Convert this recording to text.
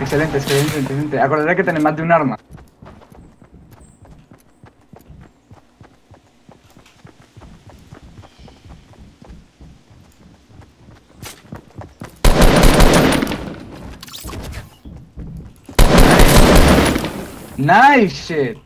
Excelente, excelente, excelente. Acordaré que tenés más de un arma. Nice shit.